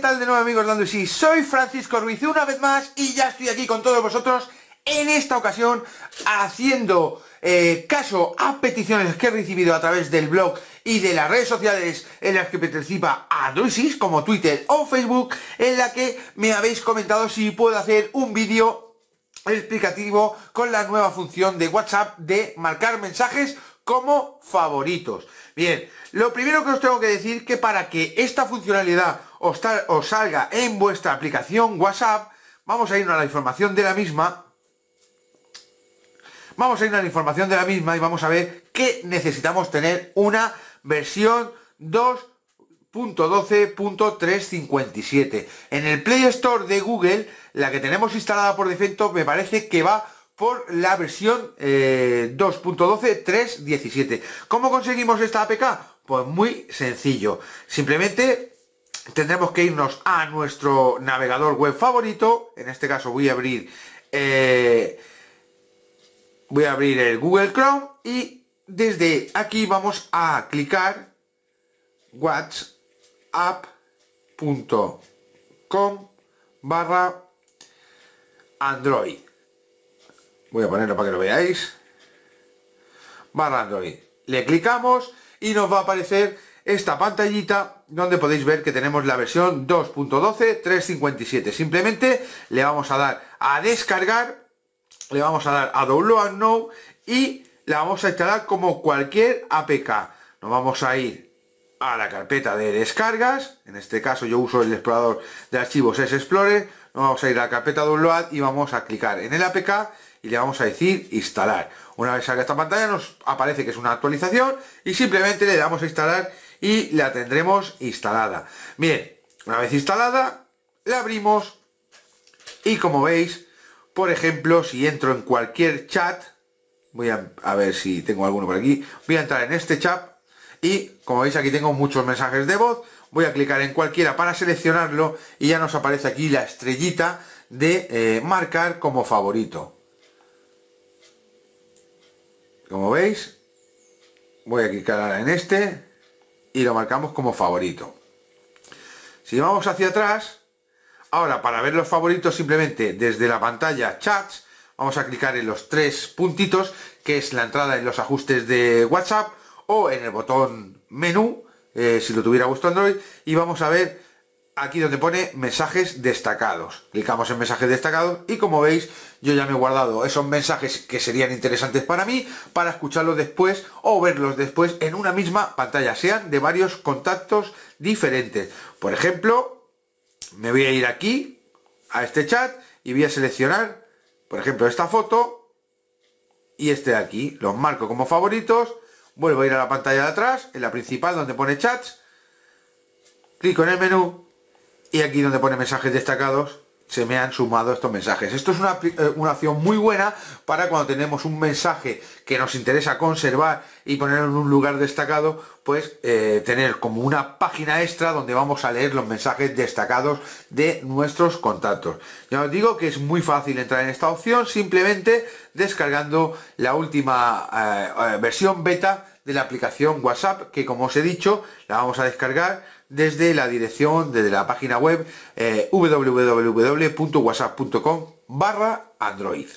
de nuevo amigos dando sí? Soy Francisco Ruiz una vez más y ya estoy aquí con todos vosotros en esta ocasión haciendo eh, caso a peticiones que he recibido a través del blog y de las redes sociales en las que participa Androisis como Twitter o Facebook en la que me habéis comentado si puedo hacer un vídeo explicativo con la nueva función de WhatsApp de marcar mensajes como favoritos. Bien, lo primero que os tengo que decir que para que esta funcionalidad os, salga en vuestra aplicación WhatsApp, vamos a ir a la información de la misma. Vamos a ir a la información de la misma y vamos a ver que necesitamos tener una versión 2.12.357. En el Play Store de Google, la que tenemos instalada por defecto me parece que va por la versión 2.12.3.17. Eh, ¿Cómo conseguimos esta APK? Pues muy sencillo. Simplemente tendremos que irnos a nuestro navegador web favorito. En este caso voy a abrir eh, voy a abrir el Google Chrome y desde aquí vamos a clicar whatsapp.com barra Android. Voy a ponerlo para que lo veáis. Barra Android. Le clicamos y nos va a aparecer esta pantallita donde podéis ver que tenemos la versión 2.12.357. Simplemente le vamos a dar a descargar, le vamos a dar a download now y la vamos a instalar como cualquier APK. Nos vamos a ir a la carpeta de descargas, en este caso yo uso el explorador de archivos S Explorer, nos vamos a ir a la carpeta download y vamos a clicar en el APK y le vamos a decir instalar. Una vez salga esta pantalla nos aparece que es una actualización y simplemente le damos a instalar y la tendremos instalada. Bien, una vez instalada, la abrimos y como veis, por ejemplo, si entro en cualquier chat, voy a, ver si tengo alguno por aquí, voy a entrar en este chat y como veis aquí tengo muchos mensajes de voz, voy a clicar en cualquiera para seleccionarlo y ya nos aparece aquí la estrellita de eh, marcar como favorito. Como veis, voy a clicar en este y lo marcamos como favorito. Si vamos hacia atrás, ahora para ver los favoritos simplemente desde la pantalla chats, vamos a clicar en los tres puntitos, que es la entrada en los ajustes de WhatsApp, o en el botón menú, eh, si lo tuviera vuestro Android, y vamos a ver aquí donde pone mensajes destacados. Clicamos en mensajes destacados y como veis yo ya me he guardado esos mensajes que serían interesantes para mí para escucharlos después o verlos después en una misma pantalla, sean de varios contactos diferentes. Por ejemplo, me voy a ir aquí a este chat y voy a seleccionar, por ejemplo, esta foto y este de aquí. Los marco como favoritos, vuelvo a ir a la pantalla de atrás, en la principal donde pone chats, clico en el menú y aquí donde pone mensajes destacados se me han sumado estos mensajes. Esto es una, eh, una, opción muy buena para cuando tenemos un mensaje que nos interesa conservar y ponerlo en un lugar destacado, pues eh, tener como una página extra donde vamos a leer los mensajes destacados de nuestros contactos. Ya os digo que es muy fácil entrar en esta opción simplemente descargando la última eh, versión beta de la aplicación WhatsApp, que como os he dicho, la vamos a descargar desde la dirección, desde la página web eh, barra Android.